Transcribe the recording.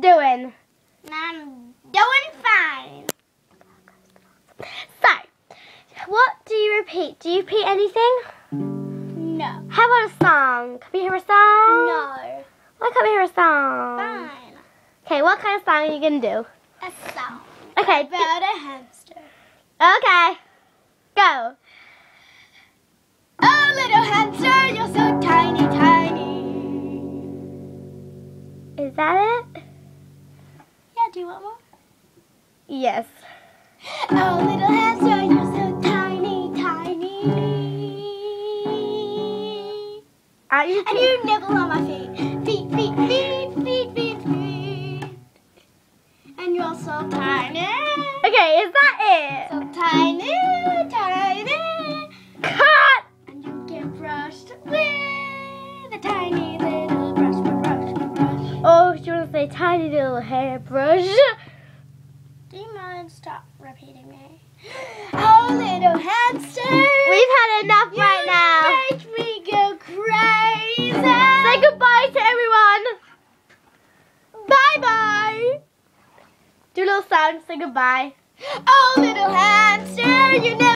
doing? I'm doing fine. So, what do you repeat? Do you repeat anything? No. How about a song? Can we hear a song? No. Why can't we hear a song? Fine. Okay, what kind of song are you gonna do? A song Okay. about a hamster. Okay. Go. Oh, little hamster, you're so tiny, tiny. Is that it? Do you want more? Yes. Oh, little hamster, you're so tiny, tiny. Are you? And you nibble on my feet. Feet, feet, feet, feet, feet, feet. And you're so tiny. Okay, is that it? So tiny, tiny. Cut. And you get brushed with a tiny do you want to say tiny little hairbrush? Do you mind stop repeating me? Oh, little hamster. We've had enough you right now. make me go crazy. Say goodbye to everyone. Bye bye. Do a little sound. Say goodbye. Oh, little hamster, you never.